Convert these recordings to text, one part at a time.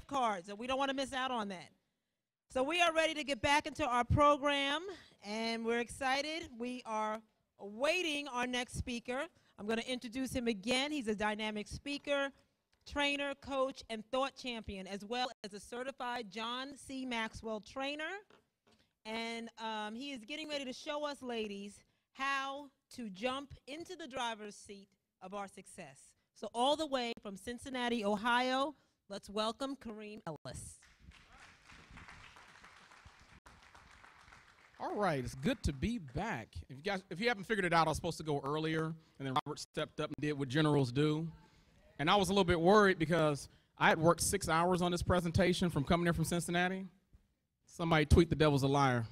gift cards, and we don't want to miss out on that. So we are ready to get back into our program, and we're excited. We are awaiting our next speaker. I'm going to introduce him again. He's a dynamic speaker, trainer, coach, and thought champion, as well as a certified John C. Maxwell trainer. And um, he is getting ready to show us, ladies, how to jump into the driver's seat of our success. So all the way from Cincinnati, Ohio, Let's welcome Karim Ellis. All right, it's good to be back. If you guys, if you haven't figured it out, I was supposed to go earlier, and then Robert stepped up and did what generals do. And I was a little bit worried because I had worked six hours on this presentation from coming in from Cincinnati. Somebody tweet the devil's a liar.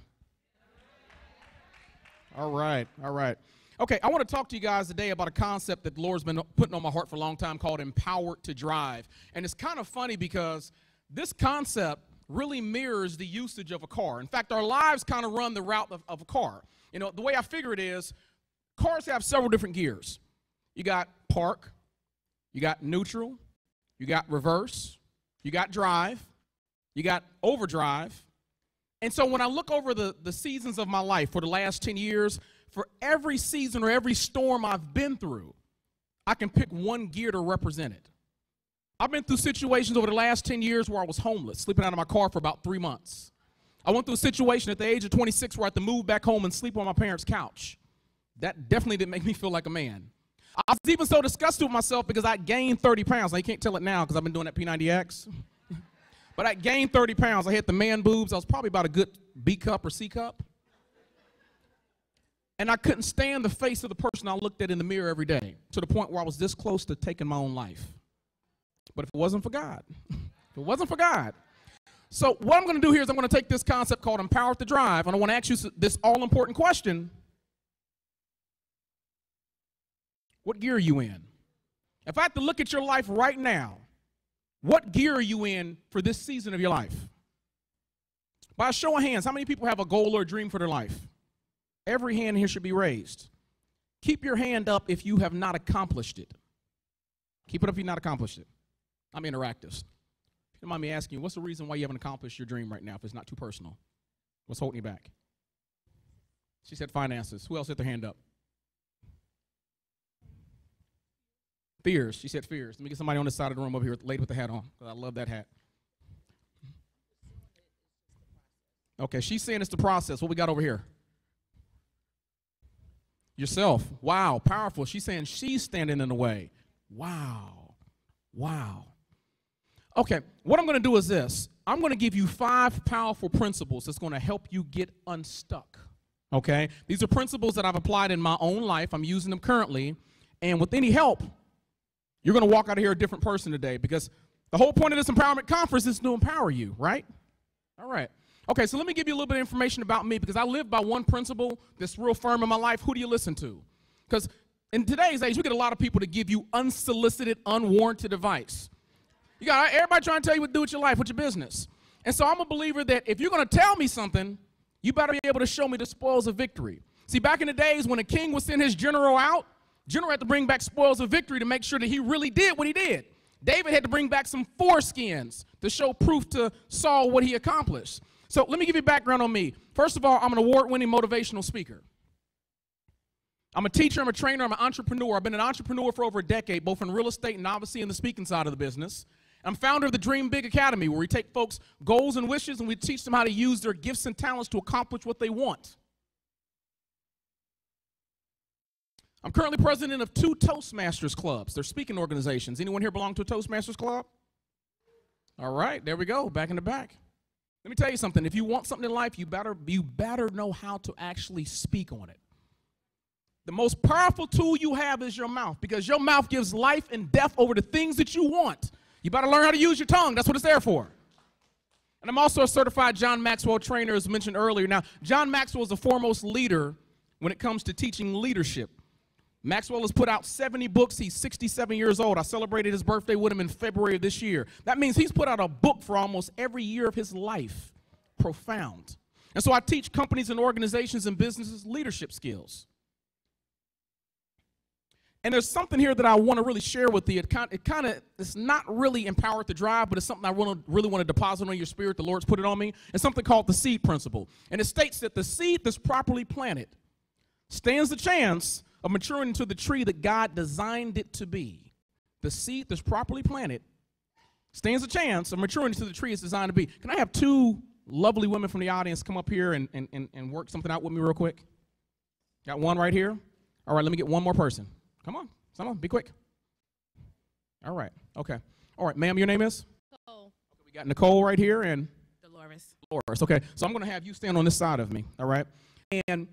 All right, all right. Okay, I want to talk to you guys today about a concept that the Lord's been putting on my heart for a long time called empowered to drive. And it's kind of funny because this concept really mirrors the usage of a car. In fact, our lives kind of run the route of, of a car. You know, the way I figure it is cars have several different gears. You got park, you got neutral, you got reverse, you got drive, you got overdrive. And so when I look over the, the seasons of my life for the last 10 years, for every season or every storm I've been through, I can pick one gear to represent it. I've been through situations over the last 10 years where I was homeless, sleeping out of my car for about three months. I went through a situation at the age of 26 where I had to move back home and sleep on my parents' couch. That definitely didn't make me feel like a man. I was even so disgusted with myself because I gained 30 pounds. You can't tell it now because I've been doing that P90X. but I gained 30 pounds. I hit the man boobs. I was probably about a good B cup or C cup. And I couldn't stand the face of the person I looked at in the mirror every day to the point where I was this close to taking my own life. But if it wasn't for God, if it wasn't for God. So, what I'm going to do here is I'm going to take this concept called empowered to drive, and I want to ask you this all important question What gear are you in? If I had to look at your life right now, what gear are you in for this season of your life? By a show of hands, how many people have a goal or a dream for their life? Every hand here should be raised. Keep your hand up if you have not accomplished it. Keep it up if you've not accomplished it. I'm interactive. If you don't mind me asking you, what's the reason why you haven't accomplished your dream right now if it's not too personal? What's holding you back? She said finances. Who else had their hand up? Fears. She said fears. Let me get somebody on this side of the room over here, lady with the hat on, because I love that hat. Okay, she's saying it's the process. What we got over here? Yourself. Wow, powerful. She's saying she's standing in the way. Wow. Wow. Okay, what I'm going to do is this I'm going to give you five powerful principles that's going to help you get unstuck. Okay? These are principles that I've applied in my own life. I'm using them currently. And with any help, you're going to walk out of here a different person today because the whole point of this empowerment conference is to empower you, right? All right. Okay, so let me give you a little bit of information about me because I live by one principle that's real firm in my life. Who do you listen to? Because in today's age, we get a lot of people to give you unsolicited, unwarranted advice. You got everybody trying to tell you what to do with your life, with your business. And so I'm a believer that if you're going to tell me something, you better be able to show me the spoils of victory. See, back in the days when a king would send his general out, general had to bring back spoils of victory to make sure that he really did what he did. David had to bring back some foreskins to show proof to Saul what he accomplished. So let me give you background on me. First of all, I'm an award winning motivational speaker. I'm a teacher, I'm a trainer, I'm an entrepreneur. I've been an entrepreneur for over a decade, both in real estate and obviously in the speaking side of the business. I'm founder of the Dream Big Academy, where we take folks' goals and wishes and we teach them how to use their gifts and talents to accomplish what they want. I'm currently president of two Toastmasters clubs. They're speaking organizations. Anyone here belong to a Toastmasters club? All right, there we go, back in the back. Let me tell you something. If you want something in life, you better you better know how to actually speak on it. The most powerful tool you have is your mouth because your mouth gives life and death over the things that you want. You better learn how to use your tongue. That's what it's there for. And I'm also a certified John Maxwell trainer, as mentioned earlier. Now, John Maxwell is the foremost leader when it comes to teaching leadership. Maxwell has put out 70 books. He's 67 years old. I celebrated his birthday with him in February of this year. That means he's put out a book for almost every year of his life. Profound. And so I teach companies and organizations and businesses leadership skills. And there's something here that I want to really share with you. It kind, it kind of, it's not really empowered to drive, but it's something I really, really want to deposit on your spirit. The Lord's put it on me. It's something called the seed principle. And it states that the seed that's properly planted stands the chance of maturing into the tree that God designed it to be. The seed that's properly planted stands a chance of maturing into the tree it's designed to be. Can I have two lovely women from the audience come up here and, and, and, and work something out with me real quick? Got one right here? All right, let me get one more person. Come on, someone, be quick. All right, okay. All right, ma'am, your name is? Nicole. Okay, we got Nicole right here and Dolores. Dolores. Okay, so I'm going to have you stand on this side of me, all right? And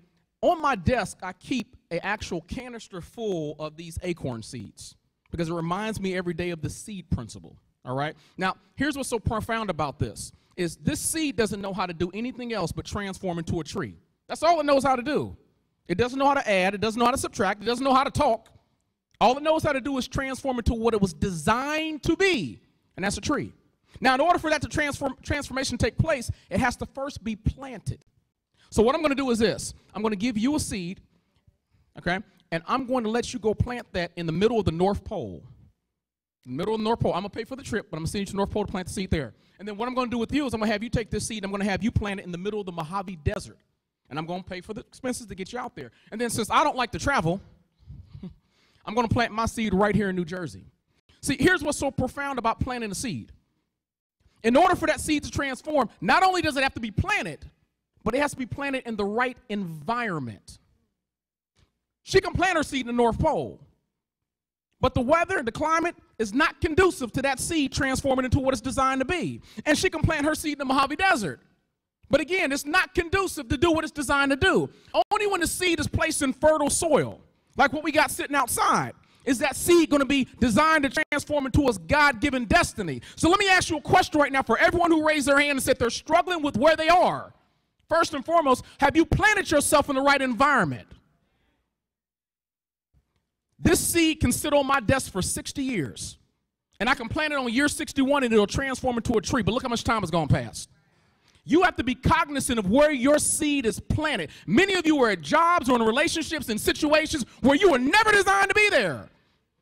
on my desk, I keep an actual canister full of these acorn seeds because it reminds me every day of the seed principle. All right. Now, here's what's so profound about this: is this seed doesn't know how to do anything else but transform into a tree. That's all it knows how to do. It doesn't know how to add. It doesn't know how to subtract. It doesn't know how to talk. All it knows how to do is transform into what it was designed to be, and that's a tree. Now, in order for that to transform transformation take place, it has to first be planted. So what I'm going to do is this. I'm going to give you a seed, okay? And I'm going to let you go plant that in the middle of the North Pole. In the middle of the North Pole. I'm going to pay for the trip, but I'm going to send you to North Pole to plant the seed there. And then what I'm going to do with you is I'm going to have you take this seed, I'm going to have you plant it in the middle of the Mojave Desert. And I'm going to pay for the expenses to get you out there. And then since I don't like to travel, I'm going to plant my seed right here in New Jersey. See, here's what's so profound about planting a seed. In order for that seed to transform, not only does it have to be planted, but it has to be planted in the right environment. She can plant her seed in the North Pole, but the weather and the climate is not conducive to that seed transforming into what it's designed to be. And she can plant her seed in the Mojave Desert. But again, it's not conducive to do what it's designed to do. Only when the seed is placed in fertile soil, like what we got sitting outside, is that seed going to be designed to transform into a God given destiny. So let me ask you a question right now for everyone who raised their hand and said they're struggling with where they are. First and foremost, have you planted yourself in the right environment? This seed can sit on my desk for 60 years, and I can plant it on year 61 and it'll transform into a tree. But look how much time has gone past. You have to be cognizant of where your seed is planted. Many of you are at jobs or in relationships and situations where you were never designed to be there.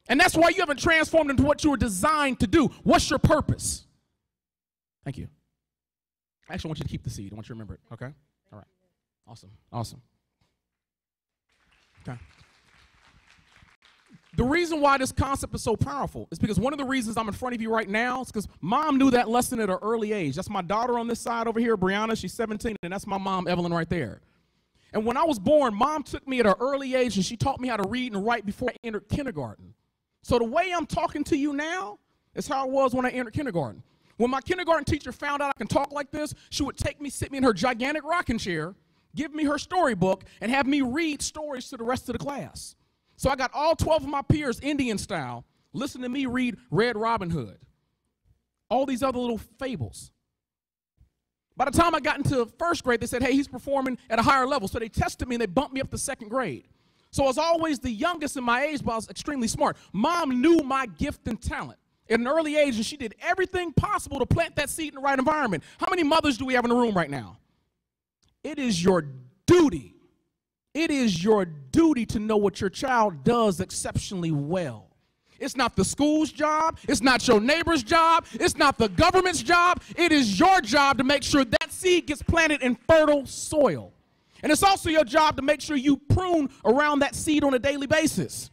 And that's why you haven't transformed into what you were designed to do. What's your purpose? Thank you. I actually want you to keep the seed. I want you to remember it. Okay? All right. Awesome. Awesome. Okay. The reason why this concept is so powerful is because one of the reasons I'm in front of you right now is because mom knew that lesson at an early age. That's my daughter on this side over here, Brianna. She's 17, and that's my mom, Evelyn, right there. And when I was born, mom took me at an early age and she taught me how to read and write before I entered kindergarten. So the way I'm talking to you now is how it was when I entered kindergarten. When my kindergarten teacher found out I can talk like this, she would take me, sit me in her gigantic rocking chair, give me her storybook, and have me read stories to the rest of the class. So I got all 12 of my peers, Indian style, listen to me read Red Robin Hood, all these other little fables. By the time I got into first grade, they said, hey, he's performing at a higher level. So they tested me and they bumped me up to second grade. So I was always the youngest in my age, but I was extremely smart. Mom knew my gift and talent at an early age, and she did everything possible to plant that seed in the right environment. How many mothers do we have in the room right now? It is your duty it is your duty to know what your child does exceptionally well. It's not the school's job. It's not your neighbor's job. It's not the government's job. It is your job to make sure that seed gets planted in fertile soil. And it's also your job to make sure you prune around that seed on a daily basis.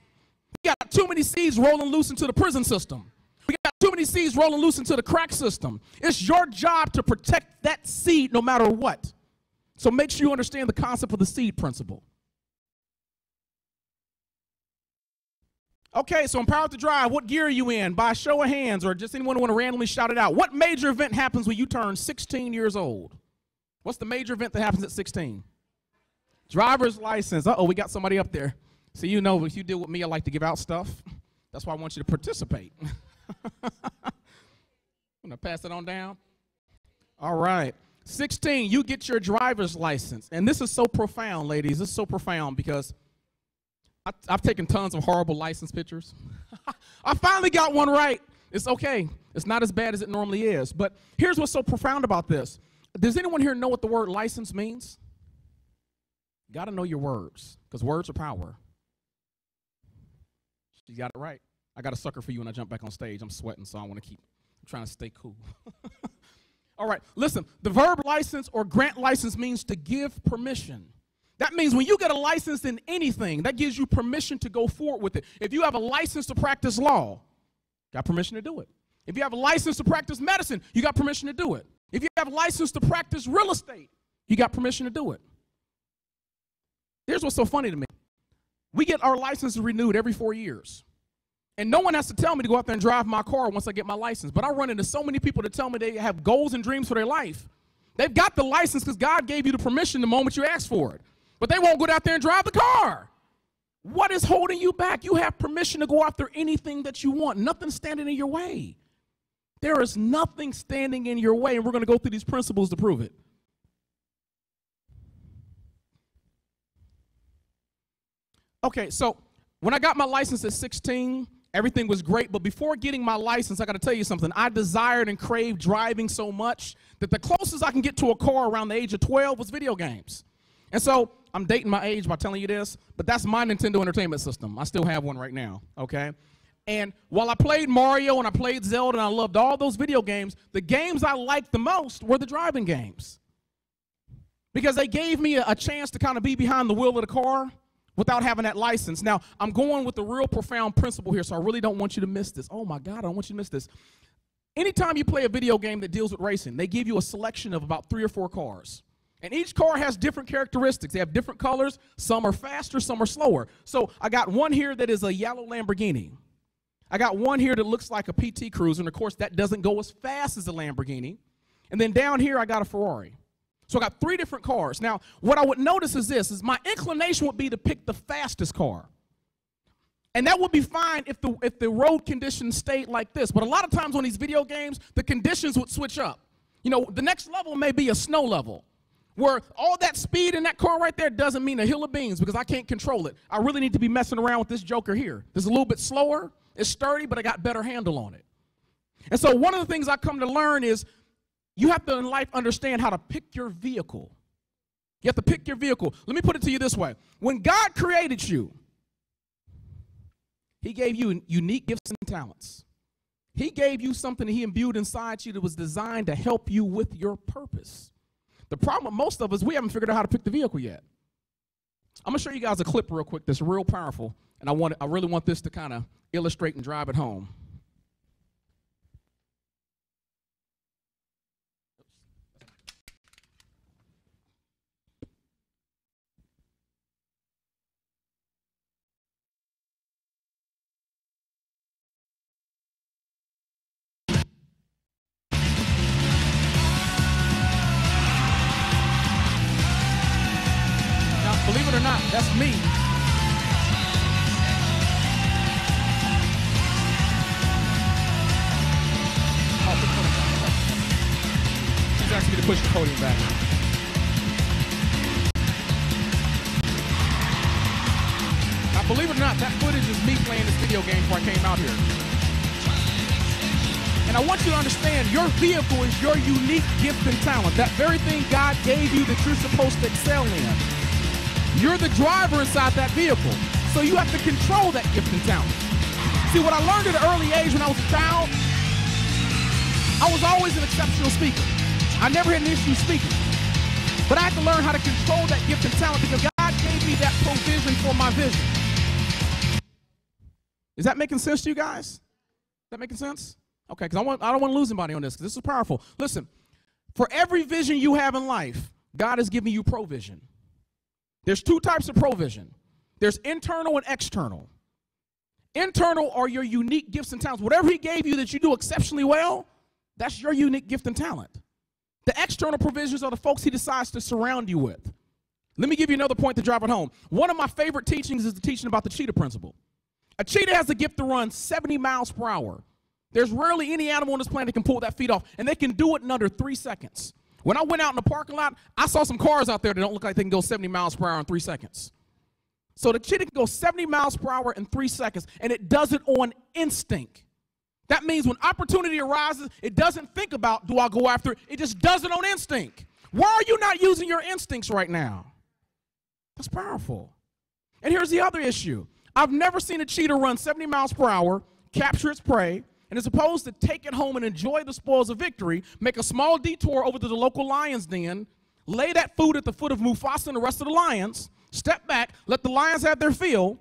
We got too many seeds rolling loose into the prison system. Many seeds rolling loose into the crack system. It's your job to protect that seed no matter what. So make sure you understand the concept of the seed principle. Okay, so empowered to drive. What gear are you in? By show of hands, or just anyone who want to randomly shout it out. What major event happens when you turn 16 years old? What's the major event that happens at 16? Driver's license. Uh oh, we got somebody up there. So you know, if you deal with me, I like to give out stuff. That's why I want you to participate. I'm gonna pass it on down. All right. 16, you get your driver's license. And this is so profound, ladies. This is so profound because I, have taken tons of horrible license pictures. I finally got one right. It's okay. It's not as bad as it normally is. But here's what's so profound about this. Does anyone here know what the word license means? Got to know your words because words are power. She got it right. I got a sucker for you when I jump back on stage. I'm sweating, so I want to keep I'm trying to stay cool. All right, listen. The verb license or grant license means to give permission. That means when you get a license in anything, that gives you permission to go forward with it. If you have a license to practice law, got permission to do it. If you have a license to practice medicine, you got permission to do it. If you have a license to practice real estate, you got permission to do it. Here's what's so funny to me. We get our licenses renewed every four years. And no one has to tell me to go out there and drive my car once I get my license. But I run into so many people that tell me they have goals and dreams for their life. They've got the license because God gave you the permission the moment you asked for it but they won't go out there and drive the car. What is holding you back? You have permission to go after anything that you want. Nothing standing in your way. There is nothing standing in your way, and we're going to go through these principles to prove it. Okay, so when I got my license at 16, everything was great, but before getting my license, I got to tell you something. I desired and craved driving so much that the closest I can get to a car around the age of 12 was video games. And so I'm dating my age by telling you this, but that's my Nintendo Entertainment System. I still have one right now, okay? And while I played Mario and I played Zelda and I loved all those video games, the games I liked the most were the driving games. Because they gave me a, a chance to kind of be behind the wheel of the car without having that license. Now, I'm going with the real profound principle here, so I really don't want you to miss this. Oh my God, I don't want you to miss this. Anytime you play a video game that deals with racing, they give you a selection of about three or four cars. And each car has different characteristics. They have different colors. Some are faster, some are slower. So I got one here that is a yellow Lamborghini. I got one here that looks like a PT Cruiser, and of course that doesn't go as fast as a Lamborghini. And then down here I got a Ferrari. So I got three different cars. Now, what I would notice is this, is my inclination would be to pick the fastest car. And that would be fine if the, if the road conditions stayed like this. But a lot of times on these video games, the conditions would switch up. You know, the next level may be a snow level. Where all that speed in that car right there doesn't mean a hill of beans because I can't control it. I really need to be messing around with this joker here. This is a little bit slower, it's sturdy, but I got better handle on it. And so one of the things I come to learn is you have to in life understand how to pick your vehicle. You have to pick your vehicle. Let me put it to you this way. When God created you, he gave you unique gifts and talents. He gave you something he imbued inside you that was designed to help you with your purpose. The problem with most of us, we haven't figured out how to pick the vehicle yet. I'm gonna show you guys a clip real quick that's real powerful, and I want I really want this to kind of illustrate and drive it home. Your unique gift and talent. That very thing God gave you that you're supposed to excel in. You're the driver inside that vehicle. So you have to control that gift and talent. See, what I learned at an early age when I was a child, I was always an exceptional speaker. I never had an issue speaking. But I had to learn how to control that gift and talent because God gave me that provision for my vision. Is that making sense to you guys? Is that making sense? Okay, because I, want, I don't want to lose anybody on this this is powerful. Listen, for every vision you have in life, God is giving you provision. There's two types of provision there's internal and external. Internal are your unique gifts and talents. Whatever He gave you that you do exceptionally well, that's your unique gift and talent. The external provisions are the folks He decides to surround you with. Let me give you another point to drive it home. One of my favorite teachings is the teaching about the cheetah principle. A cheetah has the gift to run 70 miles per hour. There's rarely any animal on this planet that can pull that feat off, and they can do it in under three seconds. When I went out in the parking lot, I saw some cars out there that don't look like they can go 70 miles per hour in three seconds. So the cheetah can go 70 miles per hour in three seconds, and it does it on instinct. That means when opportunity arises, it doesn't think about, do I go after it? It just does it on instinct. Why are you not using your instincts right now? That's powerful. And here's the other issue I've never seen a cheetah run 70 miles per hour, capture its prey, and as opposed to take it home and enjoy the spoils of victory, make a small detour over to the local lion's den, lay that food at the foot of Mufasa and the rest of the lions, step back, let the lions have their fill,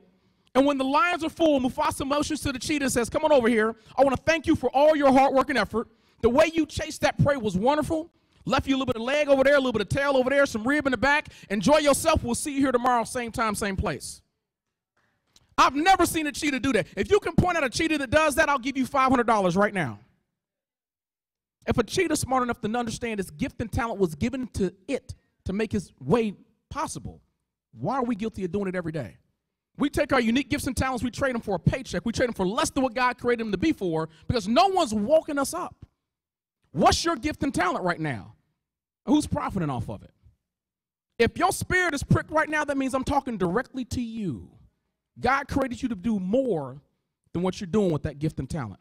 and when the lions are full, Mufasa motions to the cheetah and says, Come on over here. I want to thank you for all your hard work and effort. The way you chased that prey was wonderful. Left you a little bit of leg over there, a little bit of tail over there, some rib in the back. Enjoy yourself. We'll see you here tomorrow, same time, same place. I've never seen a cheetah do that. If you can point out a cheetah that does that, I'll give you $500 right now. If a cheetah smart enough to understand its gift and talent was given to it to make his way possible, why are we guilty of doing it every day? We take our unique gifts and talents, we trade them for a paycheck, we trade them for less than what God created them to be for because no one's woken us up. What's your gift and talent right now? Who's profiting off of it? If your spirit is pricked right now, that means I'm talking directly to you. God created you to do more than what you're doing with that gift and talent.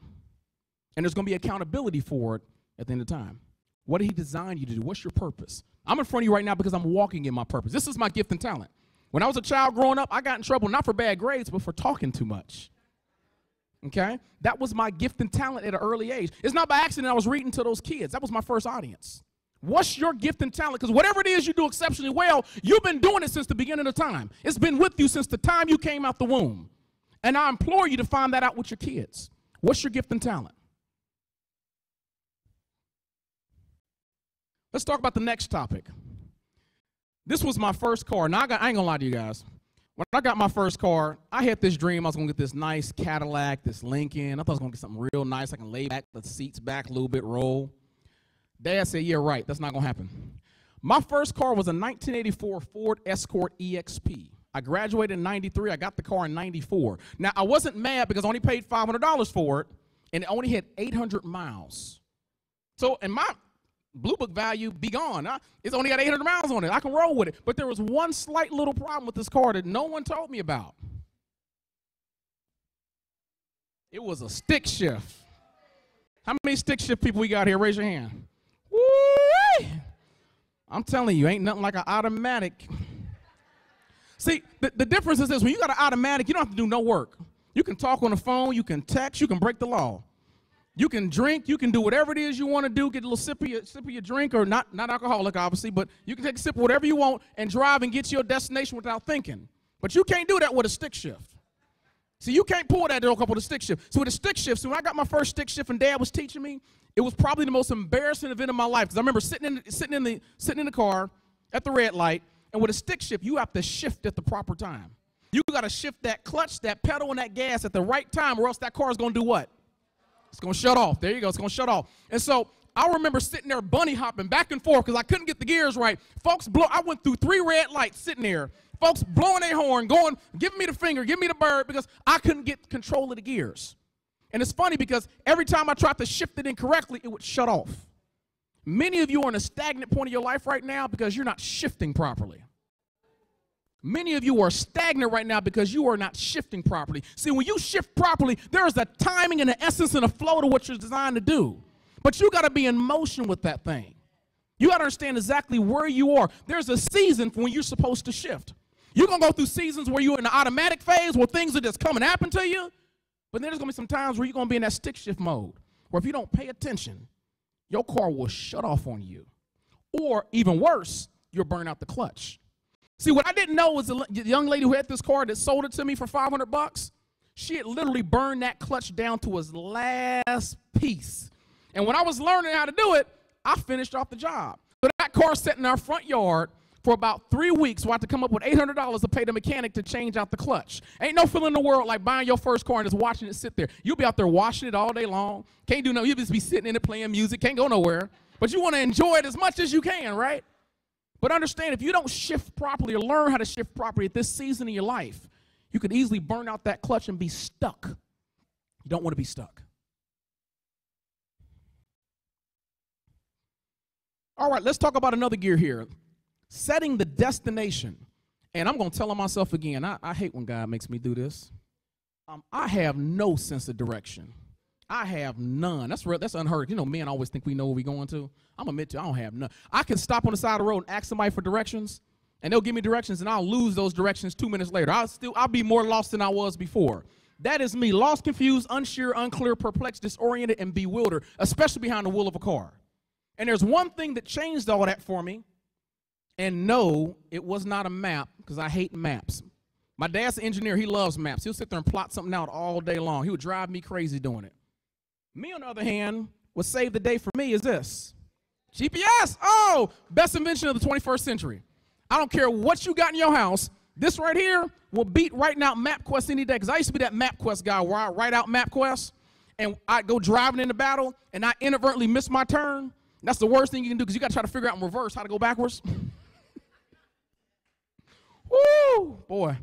And there's going to be accountability for it at the end of time. What did He design you to do? What's your purpose? I'm in front of you right now because I'm walking in my purpose. This is my gift and talent. When I was a child growing up, I got in trouble not for bad grades, but for talking too much. Okay? That was my gift and talent at an early age. It's not by accident I was reading to those kids. That was my first audience. What's your gift and talent? Because whatever it is you do exceptionally well, you've been doing it since the beginning of time. It's been with you since the time you came out the womb. And I implore you to find that out with your kids. What's your gift and talent? Let's talk about the next topic. This was my first car. Now, I, got, I ain't gonna lie to you guys. When I got my first car, I had this dream I was gonna get this nice Cadillac, this Lincoln. I thought I was gonna get something real nice. I can lay back the seats back a little bit, roll. Dad said, Yeah, right, that's not gonna happen. My first car was a 1984 Ford Escort EXP. I graduated in 93. I got the car in 94. Now, I wasn't mad because I only paid $500 for it and it only had 800 miles. So, in my blue book value, be gone. I, it's only got 800 miles on it. I can roll with it. But there was one slight little problem with this car that no one told me about. It was a stick shift. How many stick shift people we got here? Raise your hand. I'm telling you, ain't nothing like an automatic. See, the, the difference is this when you got an automatic, you don't have to do no work. You can talk on the phone, you can text, you can break the law. You can drink, you can do whatever it is you want to do, get a little sip of your, sip of your drink, or not, not alcoholic, obviously, but you can take a sip of whatever you want and drive and get to your destination without thinking. But you can't do that with a stick shift. See, you can't pull that up with a stick shift. So with a stick shift, so when I got my first stick shift and dad was teaching me, it was probably the most embarrassing event of my life. Because I remember sitting in, sitting, in the, sitting in the car at the red light, and with a stick shift, you have to shift at the proper time. You got to shift that clutch, that pedal, and that gas at the right time, or else that car is going to do what? It's going to shut off. There you go. It's going to shut off. And so I remember sitting there bunny hopping back and forth because I couldn't get the gears right. Folks blow. I went through three red lights sitting there folks blowing their horn, going, give me the finger, give me the bird, because I couldn't get control of the gears. And it's funny because every time I tried to shift it incorrectly, it would shut off. Many of you are in a stagnant point of your life right now because you're not shifting properly. Many of you are stagnant right now because you are not shifting properly. See, when you shift properly, there is a timing and an essence and a flow to what you're designed to do. But you got to be in motion with that thing. You got to understand exactly where you are. There's a season for when you're supposed to shift. You're going to go through seasons where you're in the automatic phase where things are just coming happen to you. But then there's going to be some times where you're going to be in that stick shift mode where if you don't pay attention, your car will shut off on you. Or even worse, you'll burn out the clutch. See, what I didn't know was the young lady who had this car that sold it to me for 500 bucks, she had literally burned that clutch down to its last piece. And when I was learning how to do it, I finished off the job. So that car sat in our front yard for about three weeks. So I had to come up with $800 to pay the mechanic to change out the clutch. Ain't no feeling in the world like buying your first car and just watching it sit there. You'll be out there washing it all day long. Can't do no, you'll just be sitting in it playing music, can't go nowhere. But you want to enjoy it as much as you can, right? But understand if you don't shift properly or learn how to shift properly at this season of your life, you could easily burn out that clutch and be stuck. You don't want to be stuck. All right, let's talk about another gear here setting the destination. And I'm going to tell myself again, I, I, hate when God makes me do this. Um, I have no sense of direction. I have none. That's real, that's unheard. You know, men always think we know where we're going to. I'm admit to I don't have none. I can stop on the side of the road and ask somebody for directions, and they'll give me directions, and I'll lose those directions two minutes later. I'll still I'll be more lost than I was before. That is me, lost, confused, unsure, unclear, perplexed, disoriented, and bewildered, especially behind the wheel of a car. And there's one thing that changed all that for me. And no, it was not a map because I hate maps. My dad's an engineer. He loves maps. He'll sit there and plot something out all day long. He would drive me crazy doing it. Me, on the other hand, what saved the day for me is this GPS. Oh, best invention of the 21st century. I don't care what you got in your house. This right here will beat writing out MapQuest any day. Because I used to be that MapQuest guy where I write out MapQuest and I go driving into battle and I inadvertently miss my turn. That's the worst thing you can do because you got to try to figure out in reverse how to go backwards. Woo, boy.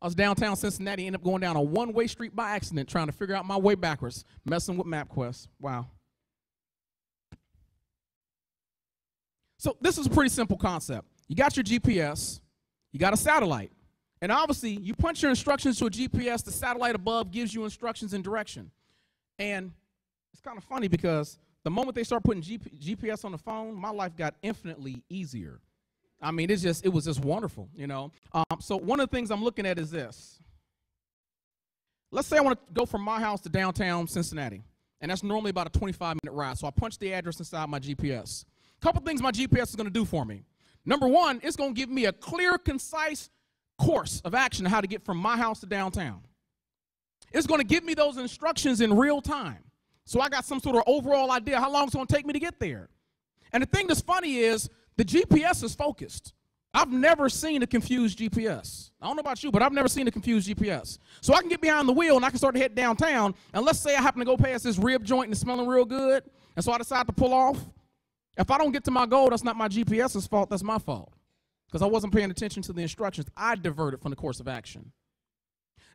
I was downtown Cincinnati, ended up going down a one way street by accident trying to figure out my way backwards, messing with MapQuest. Wow. So, this is a pretty simple concept. You got your GPS, you got a satellite. And obviously, you punch your instructions to a GPS, the satellite above gives you instructions and direction. And it's kind of funny because the moment they start putting GPS on the phone, my life got infinitely easier. I mean, it's just, it was just wonderful, you know. Um, so one of the things I'm looking at is this. Let's say I want to go from my house to downtown Cincinnati, and that's normally about a 25 minute ride. So I punch the address inside my GPS. A couple things my GPS is going to do for me. Number one, it's going to give me a clear, concise course of action how to get from my house to downtown. It's going to give me those instructions in real time. So I got some sort of overall idea how long it's going to take me to get there. And the thing that's funny is the GPS is focused. I've never seen a confused GPS. I don't know about you, but I've never seen a confused GPS. So I can get behind the wheel and I can start to head downtown. And let's say I happen to go past this rib joint and it's smelling real good. And so I decide to pull off. If I don't get to my goal, that's not my GPS's fault, that's my fault. Because I wasn't paying attention to the instructions. I diverted from the course of action.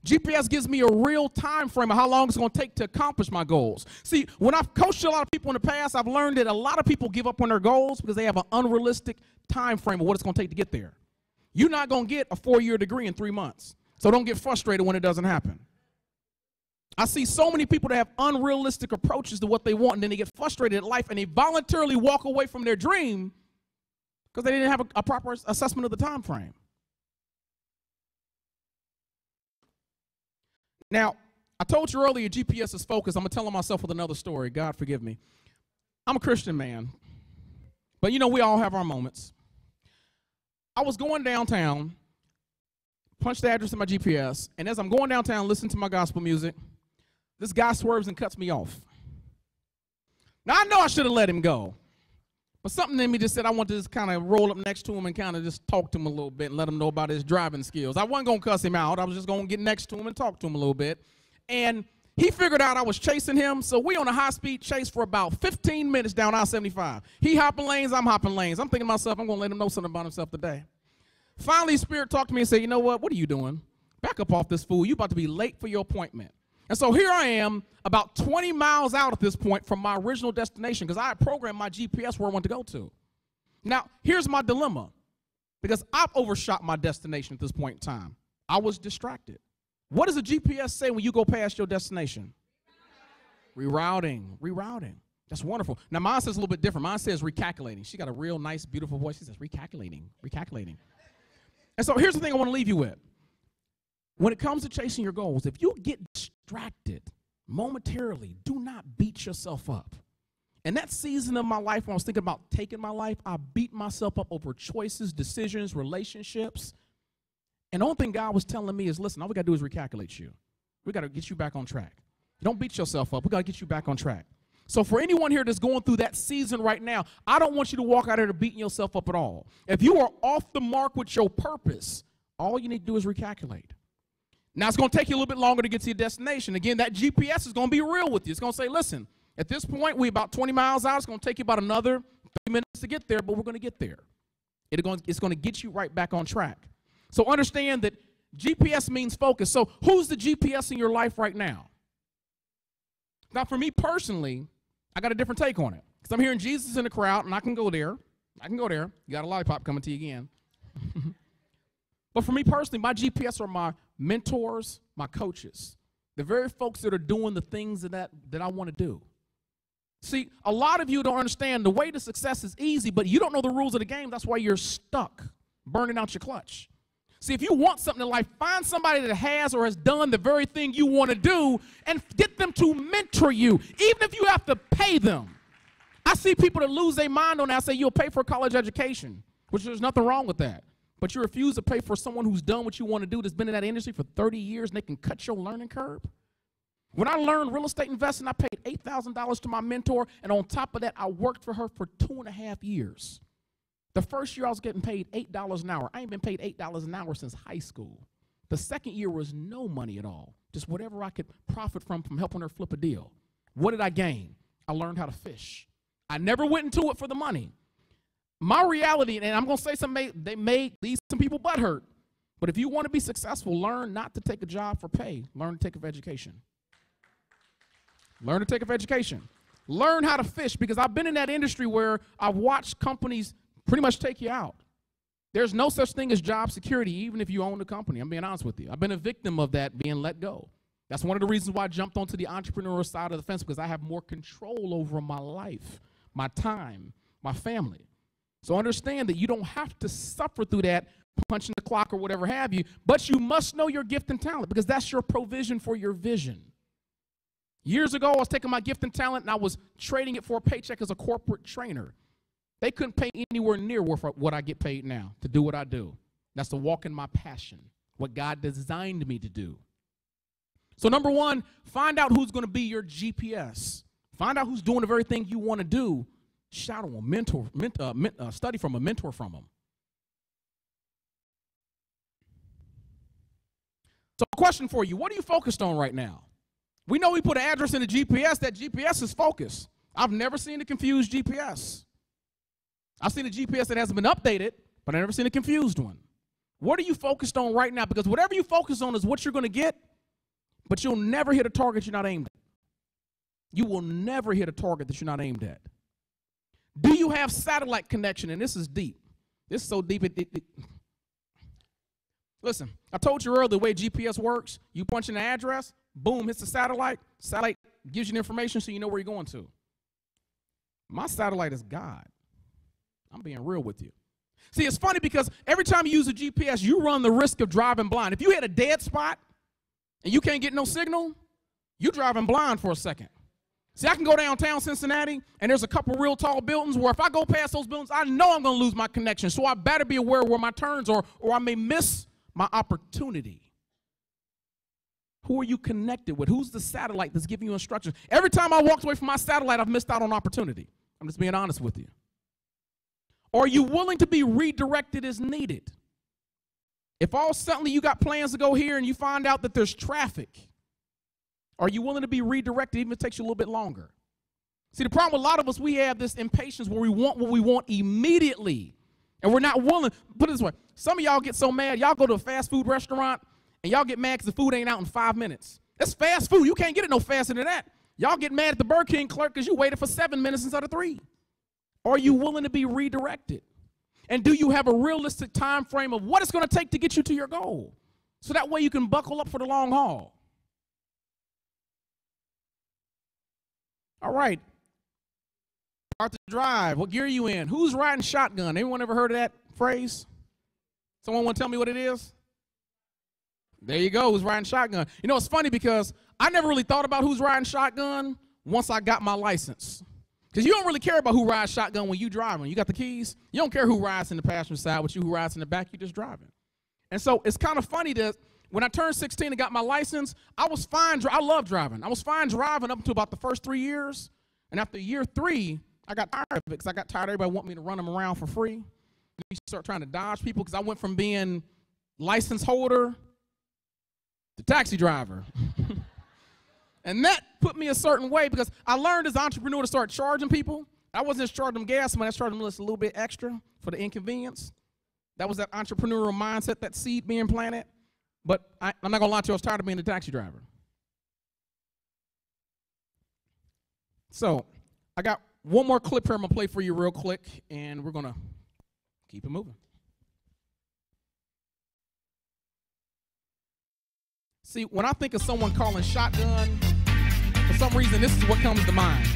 GPS gives me a real time frame of how long it's going to take to accomplish my goals. See, when I've coached a lot of people in the past, I've learned that a lot of people give up on their goals because they have an unrealistic time frame of what it's going to take to get there. You're not going to get a four-year degree in three months. So don't get frustrated when it doesn't happen. I see so many people that have unrealistic approaches to what they want, and then they get frustrated at life and they voluntarily walk away from their dream because they didn't have a, a proper assessment of the time frame. Now, I told you earlier GPS is focused. I'm going to tell myself with another story. God forgive me. I'm a Christian man, but you know, we all have our moments. I was going downtown, punched the address in my GPS, and as I'm going downtown listening to my gospel music, this guy swerves and cuts me off. Now, I know I should have let him go, but something in me just said I want to just kind of roll up next to him and kind of just talk to him a little bit and let him know about his driving skills. I wasn't going to cuss him out. I was just going to get next to him and talk to him a little bit. And he figured out I was chasing him, so we on a high speed chase for about 15 minutes down I-75. He hopping lanes, I'm hopping lanes. I'm thinking to myself, I'm going to let him know something about himself today. Finally, Spirit talked to me and said, you know what? What are you doing? Back up off this fool. You about to be late for your appointment. And so here I am, about 20 miles out at this point from my original destination because I had programmed my GPS where I want to go to. Now, here's my dilemma because I've overshot my destination at this point in time. I was distracted. What does the GPS say when you go past your destination? Rerouting, rerouting. That's wonderful. Now, mine says a little bit different. Mine says recalculating. She got a real nice, beautiful voice. She says recalculating, recalculating. And so here's the thing I want to leave you with. When it comes to chasing your goals, if you get distracted momentarily, do not beat yourself up. In that season of my life when I was thinking about taking my life, I beat myself up over choices, decisions, relationships. And the only thing God was telling me is listen, all we got to do is recalculate you. We got to get you back on track. Don't beat yourself up. We got to get you back on track. So, for anyone here that's going through that season right now, I don't want you to walk out of there beating yourself up at all. If you are off the mark with your purpose, all you need to do is recalculate. Now, it's going to take you a little bit longer to get to your destination. Again, that GPS is going to be real with you. It's going to say, listen, at this point, we're about 20 miles out. It's going to take you about another 30 minutes to get there, but we're going to get there. It's going to get you right back on track. So, understand that GPS means focus. So, who's the GPS in your life right now? Now, for me personally, I got a different take on it. Because I'm hearing Jesus in the crowd, and I can go there. I can go there. You got a lollipop coming to you again. but for me personally, my GPS are my mentors, my coaches, the very folks that are doing the things that, that I want to do. See, a lot of you don't understand the way to success is easy, but you don't know the rules of the game. That's why you're stuck, burning out your clutch. See, if you want something in life, find somebody that has or has done the very thing you want to do and get them to mentor you, even if you have to pay them. I see people that lose their mind on that I say you'll pay for a college education, which there's nothing wrong with that. But you refuse to pay for someone who's done what you want to do, that's been in that industry for 30 years, and they can cut your learning curve. When I learned real estate investing, I paid $8,000 to my mentor, and on top of that, I worked for her for two and a half years. The first year I was getting paid $8 an hour. I ain't been paid $8 an hour since high school. The second year was no money at all, just whatever I could profit from from helping her flip a deal. What did I gain? I learned how to fish. I never went into it for the money. My reality, and I'm going to say something, they made these some people butt hurt. But if you want to be successful, learn not to take a job for pay. Learn to take of education. Learn to take of education. Learn how to fish because I've been in that industry where I've watched companies pretty much take you out. There's no such thing as job security, even if you own the company. I'm being honest with you. I've been a victim of that being let go. That's one of the reasons why I jumped onto the entrepreneurial side of the fence because I have more control over my life, my time, my family. So understand that you don't have to suffer through that punching the clock or whatever have you, but you must know your gift and talent because that's your provision for your vision. Years ago, I was taking my gift and talent and I was trading it for a paycheck as a corporate trainer. They couldn't pay anywhere near what I get paid now to do what I do. That's to walk in my passion, what God designed me to do. So, number one, find out who's going to be your GPS. Find out who's doing the very thing you want to do. Shadow them, mentor, mentor uh, uh, study from a mentor from them. So, question for you What are you focused on right now? We know we put an address in the GPS, that GPS is focused. I've never seen a confused GPS. I've seen a GPS that hasn't been updated, but I've never seen a confused one. What are you focused on right now? Because whatever you focus on is what you're going to get, but you'll never hit a target you're not aimed at. You will never hit a target that you're not aimed at. Do you have satellite connection? And this is deep. This is so deep. It, it, it. Listen, I told you earlier the way GPS works. You punch in the address, boom, hits the satellite. Satellite gives you the information so you know where you're going to. My satellite is God. I'm being real with you. See, it's funny because every time you use a GPS, you run the risk of driving blind. If you hit a dead spot and you can't get no signal, you're driving blind for a second. See, I can go downtown Cincinnati and there's a couple real tall buildings where if I go past those buildings, I know I'm going to lose my connection. So I better be aware where my turns are or I may miss my opportunity. Who are you connected with? Who's the satellite that's giving you instructions? Every time I walked away from my satellite, I've missed out on opportunity. I'm just being honest with you. Are you willing to be redirected as needed? If all suddenly you got plans to go here and you find out that there's traffic, are you willing to be redirected even if it takes you a little bit longer? See, the problem with a lot of us, we have this impatience where we want what we want immediately. And we're not willing. Put it this way some of y'all get so mad, y'all go to a fast food restaurant and y'all get mad because the food ain't out in five minutes. That's fast food. You can't get it no faster than that. Y'all get mad at the Burger King clerk because you waited for seven minutes instead of three. Are you willing to be redirected? And do you have a realistic time frame of what it's going to take to get you to your goal? So that way you can buckle up for the long haul. All right. Start to drive. What gear are you in? Who's riding shotgun? Anyone ever heard of that phrase? Someone want to tell me what it is? There you go. Who's riding shotgun? You know, it's funny because I never really thought about who's riding shotgun once I got my license. Because you don't really care about who rides shotgun when you driving. You got the keys. You don't care who rides in the passenger side with you, who rides in the back. You're just driving. And so it's kind of funny that when I turned 16 and got my license, I was fine. I love driving. I was fine driving up to about the first three years. And after year three, I got tired of it because I got tired everybody wanting me to run them around for free. You start trying to dodge people because I went from being license holder to taxi driver. and that put me a certain way because I learned as an entrepreneur to start charging people. I wasn't just charging them gas money, I charged them just a little bit extra for the inconvenience. That was that entrepreneurial mindset, that seed being planted. But I, am not gonna lie to you, I was tired of being a taxi driver. So I got one more clip here I'm gonna play for you real quick, and we're gonna keep it moving. See, when I think of someone calling shotgun, for some reason, this is what comes to mind.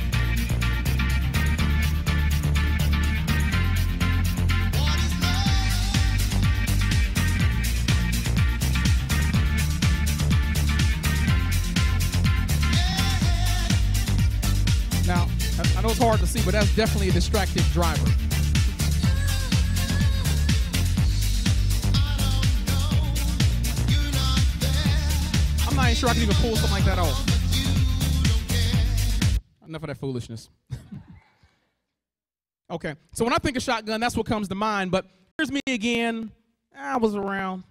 I know it's hard to see, but that's definitely a distracted driver. I'm not even sure I can even pull something like that off. Enough of that foolishness. okay, so when I think of shotgun, that's what comes to mind. But here's me again. I was around.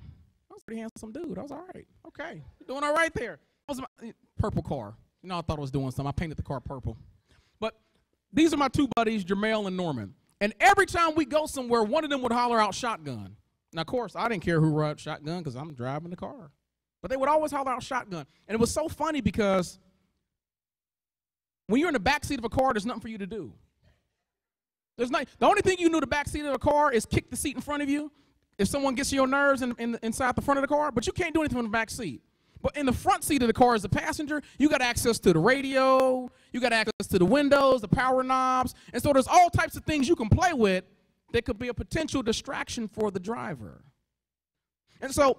I was pretty handsome dude. I was all right. Okay, doing all right there. I was my eh, purple car. You know, I thought I was doing something. I painted the car purple. These are my two buddies, Jermail and Norman. And every time we go somewhere, one of them would holler out shotgun. Now, of course, I didn't care who rode shotgun because I'm driving the car. But they would always holler out shotgun. And it was so funny because when you're in the back seat of a car, there's nothing for you to do. There's not, the only thing you do the back seat of a car is kick the seat in front of you if someone gets your nerves in, in, inside the front of the car, but you can't do anything in the back seat. But in the front seat of the car as a passenger, you got access to the radio, you got access to the windows, the power knobs, and so there's all types of things you can play with that could be a potential distraction for the driver. And so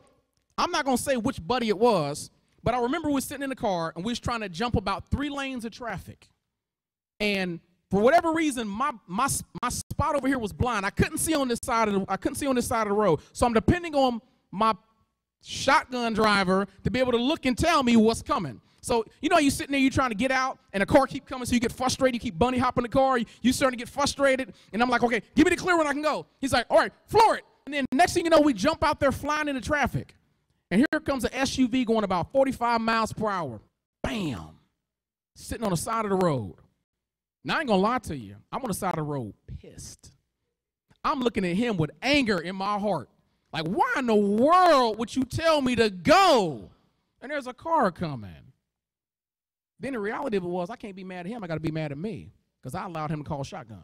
I'm not gonna say which buddy it was, but I remember we were sitting in the car and we was trying to jump about three lanes of traffic. And for whatever reason, my, my, my spot over here was blind. I couldn't see on this side of the, I couldn't see on this side of the road. So I'm depending on my shotgun driver to be able to look and tell me what's coming. So, you know, you sitting there, you trying to get out, and a car keep coming, so you get frustrated, you keep bunny hopping the car, you, starting to get frustrated, and I'm like, okay, give me the clear when I can go. He's like, all right, floor it. And then next thing you know, we jump out there flying into traffic. And here comes an SUV going about 45 miles per hour. Bam! Sitting on the side of the road. Now, I ain't gonna lie to you. I'm on the side of the road pissed. I'm looking at him with anger in my heart. Like, why in the world would you tell me to go? And there's a car coming. Then the reality of it was, I can't be mad at him. I got to be mad at me because I allowed him to call shotgun.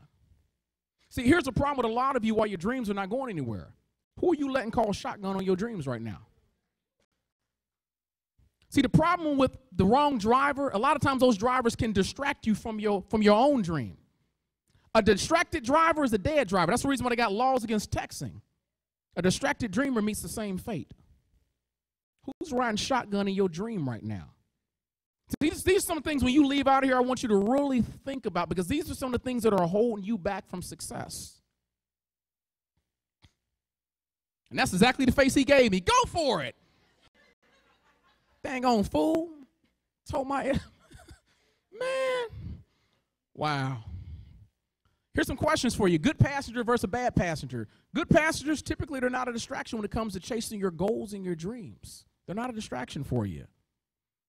See, here's the problem with a lot of you while your dreams are not going anywhere. Who are you letting call shotgun on your dreams right now? See, the problem with the wrong driver, a lot of times those drivers can distract you from your, from your own dream. A distracted driver is a dead driver. That's the reason why they got laws against texting. A distracted dreamer meets the same fate. Who's riding shotgun in your dream right now? These, these are some things when you leave out of here, I want you to really think about because these are some of the things that are holding you back from success. And that's exactly the face he gave me. Go for it. Dang on fool. Told my man. Wow. Here's some questions for you. Good passenger versus a bad passenger. Good passengers typically they're not a distraction when it comes to chasing your goals and your dreams. They're not a distraction for you.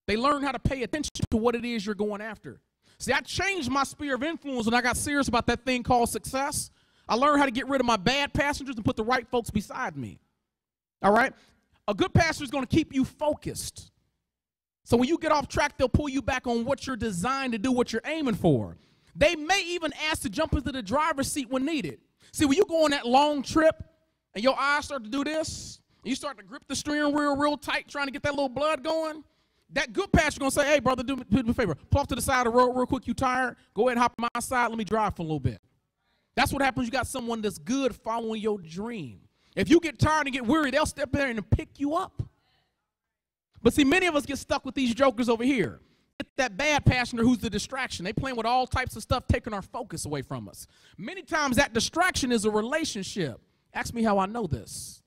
They learn how to pay attention to what it is you're going after. See, I changed my sphere of influence when I got serious about that thing called success. I learned how to get rid of my bad passengers and put the right folks beside me. All right? A good passenger is going to keep you focused. So when you get off track, they'll pull you back on what you're designed to do, what you're aiming for. They may even ask to jump into the driver's seat when needed. See, when you go on that long trip and your eyes start to do this, and you start to grip the steering wheel real tight, trying to get that little blood going, that good pastor gonna say, hey, brother, do me, do me a favor. Pull off to the side of the road real quick. You tired? Go ahead and hop on my side. Let me drive for a little bit. That's what happens. You got someone that's good following your dream. If you get tired and get weary, they'll step in there and pick you up. But see, many of us get stuck with these jokers over here. That bad passenger who's the distraction. They playing with all types of stuff, taking our focus away from us. Many times that distraction is a relationship. Ask me how I know this.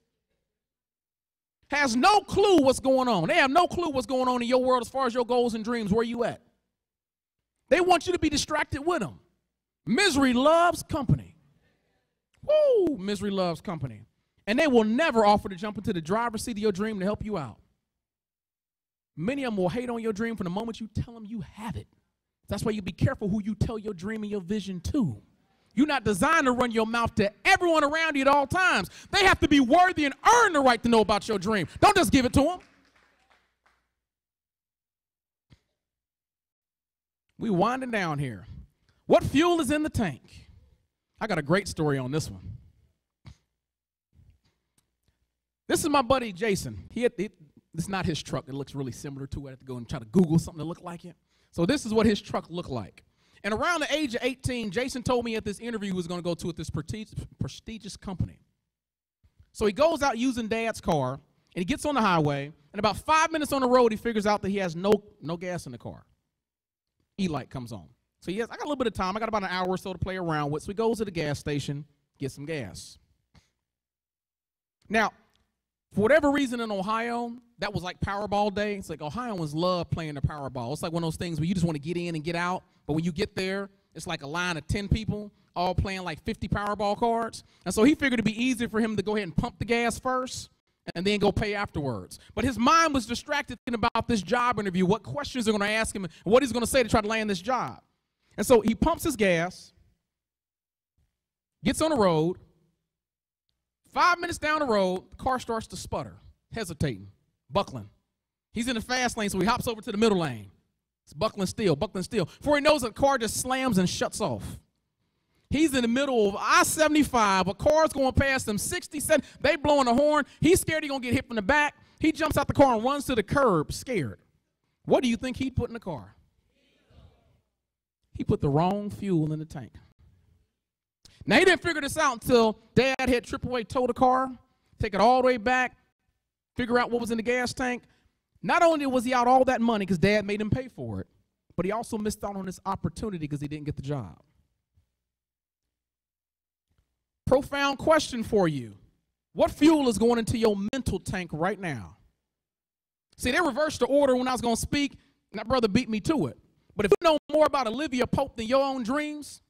Has no clue what's going on. They have no clue what's going on in your world as far as your goals and dreams. Where you at? They want you to be distracted with them. Misery loves company. Woo! Misery loves company. And they will never offer to jump into the driver's seat of your dream to help you out. Many of them will hate on your dream from the moment you tell them you have it. That's why you be careful who you tell your dream and your vision to. You're not designed to run your mouth to everyone around you at all times. They have to be worthy and earn the right to know about your dream. Don't just give it to them. We winding down here. What fuel is in the tank? I got a great story on this one. This is my buddy Jason. He had, this is not his truck. It looks really similar to it. I have to go and try to Google something to look like it. So this is what his truck looked like. And around the age of 18, Jason told me at this interview he was going to go to at this prestigious company. So he goes out using dad's car, and he gets on the highway, and about five minutes on the road, he figures out that he has no, no gas in the car. E-light comes on. So he has, I got a little bit of time. I got about an hour or so to play around with. So he goes to the gas station, gets some gas. Now, for whatever reason in Ohio, that was like Powerball day. It's like Ohioans love playing the Powerball. It's like one of those things where you just want to get in and get out. But when you get there, it's like a line of 10 people all playing like 50 Powerball cards. And so he figured it'd be easier for him to go ahead and pump the gas first and then go pay afterwards. But his mind was distracted thinking about this job interview, what questions they're going to ask him, and what he's going to say to try to land this job. And so he pumps his gas, gets on the road, Five minutes down the road, the car starts to sputter, hesitating, buckling. He's in the fast lane, so he hops over to the middle lane. It's buckling still, buckling still. Before he knows it, the car just slams and shuts off. He's in the middle of I-75. A car's going past him, 67. They blowing the horn. He's scared he's going to get hit from the back. He jumps out the car and runs to the curb, scared. What do you think he put in the car? He put the wrong fuel in the tank. Now he didn't figure this out until dad had AAA tow the car, take it all the way back, figure out what was in the gas tank. Not only was he out all that money because dad made him pay for it, but he also missed out on this opportunity because he didn't get the job. Profound question for you. What fuel is going into your mental tank right now? See, they reversed the order when I was going to speak, and that brother beat me to it. But if you know more about Olivia Pope than your own dreams,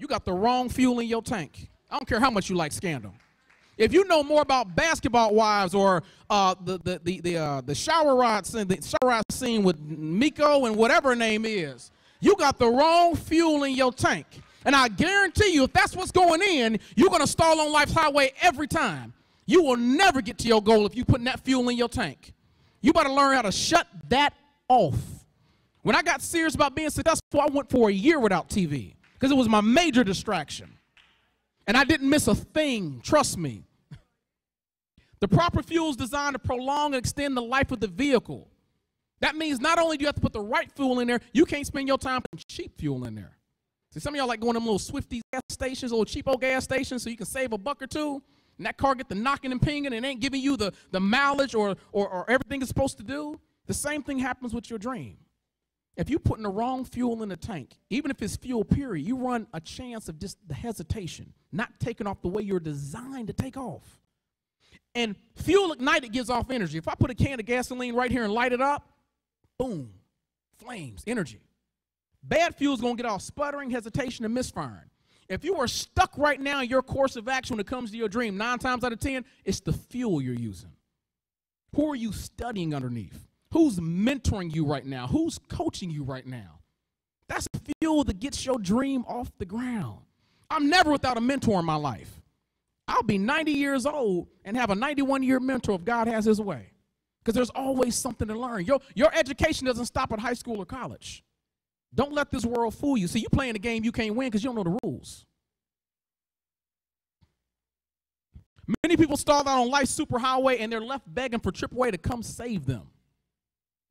you got the wrong fuel in your tank. I don't care how much you like scandal. If you know more about basketball wives or uh, the the the the, uh, the shower rod scene, the shower rod scene with Miko and whatever her name is, you got the wrong fuel in your tank. And I guarantee you, if that's what's going in, you're gonna stall on life's highway every time. You will never get to your goal if you putting that fuel in your tank. You better learn how to shut that off. When I got serious about being successful, I went for a year without TV because it was my major distraction. And I didn't miss a thing, trust me. The proper fuel is designed to prolong and extend the life of the vehicle. That means not only do you have to put the right fuel in there, you can't spend your time putting cheap fuel in there. See, some of y'all like going to them little Swifty gas stations, little cheapo gas stations, so you can save a buck or two, and that car get the knocking and pinging and ain't giving you the, the mileage or, or, or everything it's supposed to do. The same thing happens with your dream. If you're putting the wrong fuel in the tank, even if it's fuel period, you run a chance of just the hesitation, not taking off the way you're designed to take off. And fuel ignited gives off energy. If I put a can of gasoline right here and light it up, boom, flames, energy. Bad fuel is going to get off sputtering, hesitation, and misfiring. If you are stuck right now in your course of action when it comes to your dream, nine times out of ten, it's the fuel you're using. Who are you studying underneath? Who's mentoring you right now? Who's coaching you right now? That's fuel that gets your dream off the ground. I'm never without a mentor in my life. I'll be 90 years old and have a 91 year mentor if God has his way. Because there's always something to learn. Your, your education doesn't stop at high school or college. Don't let this world fool you. See, you playing a game you can't win because you don't know the rules. Many people start out on life's superhighway and they're left begging for AAA to come save them.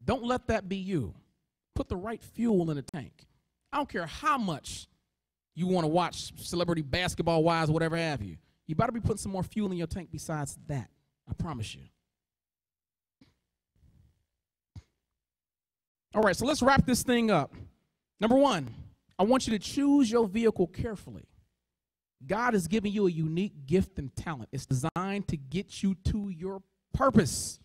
Don't let that be you. Put the right fuel in the tank. I don't care how much you want to watch celebrity basketball wise, whatever have you. You better be putting some more fuel in your tank besides that. I promise you. All right, so let's wrap this thing up. Number one, I want you to choose your vehicle carefully. God has given you a unique gift and talent. It's designed to get you to your purpose.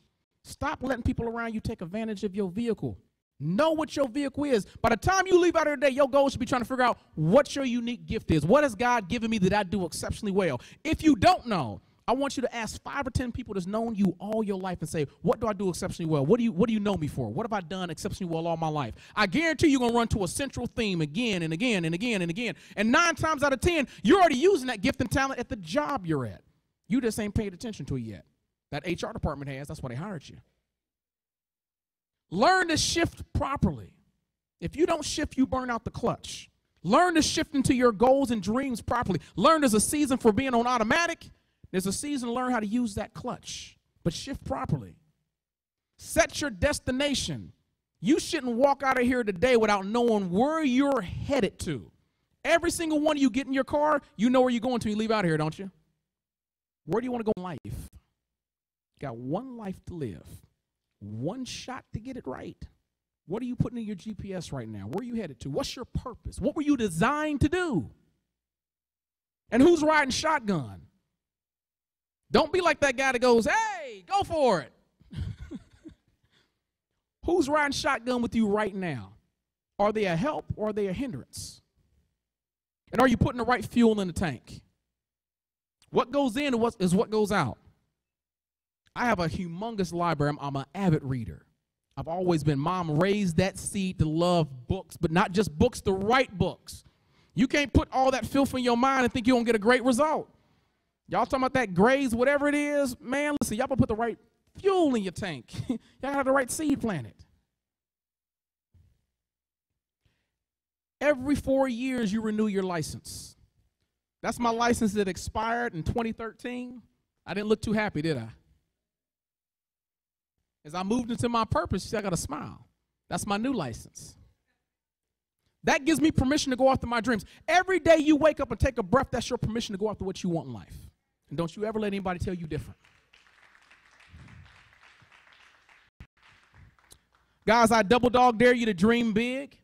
Stop letting people around you take advantage of your vehicle. Know what your vehicle is. By the time you leave out here today, your goal should be trying to figure out what your unique gift is. What has God given me that I do exceptionally well? If you don't know, I want you to ask five or ten people that's known you all your life and say, "What do I do exceptionally well? What do you What do you know me for? What have I done exceptionally well all my life?" I guarantee you're gonna run to a central theme again and again and again and again. And nine times out of ten, you're already using that gift and talent at the job you're at. You just ain't paid attention to it yet. That HR department has. That's why they hired you. Learn to shift properly. If you don't shift, you burn out the clutch. Learn to shift into your goals and dreams properly. Learn there's a season for being on automatic, there's a season to learn how to use that clutch, but shift properly. Set your destination. You shouldn't walk out of here today without knowing where you're headed to. Every single one of you get in your car, you know where you're going to. You leave out here, don't you? Where do you want to go in life? Got one life to live one shot to get it right. What are you putting in your GPS right now? Where are you headed to? What's your purpose? What were you designed to do? And who's riding shotgun? Don't be like that guy that goes, hey, go for it. who's riding shotgun with you right now? Are they a help or are they a hindrance? And are you putting the right fuel in the tank? What goes in is what goes out. I have a humongous library. I'm, I'm an avid reader. I've always been. Mom raised that seed to love books, but not just books, the right books. You can't put all that filth in your mind and think you're going to get a great result. Y'all talking about that graze, whatever it is, man, listen, y'all going put the right fuel in your tank. y'all have the right seed planted. Every four years, you renew your license. That's my license that expired in 2013. I didn't look too happy, did I? As I moved into my purpose, I got a smile. That's my new license. That gives me permission to go after my dreams. Every day you wake up and take a breath, that's your permission to go after what you want in life. And don't you ever let anybody tell you different. Guys, I double dog dare you to dream big.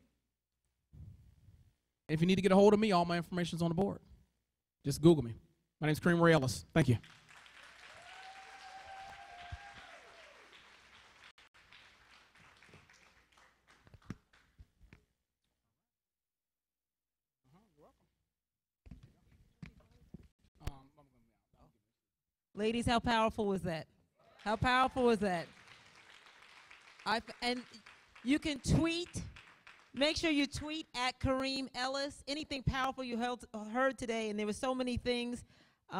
If you need to get a hold of me, all my information is on the board. Just Google me. My name is Karim Ray Ellis. Thank you. Ladies, how powerful was that? How powerful was that? I and you can tweet. Make sure you tweet at Karim Ellis. Anything powerful you held, heard today, and there were so many things.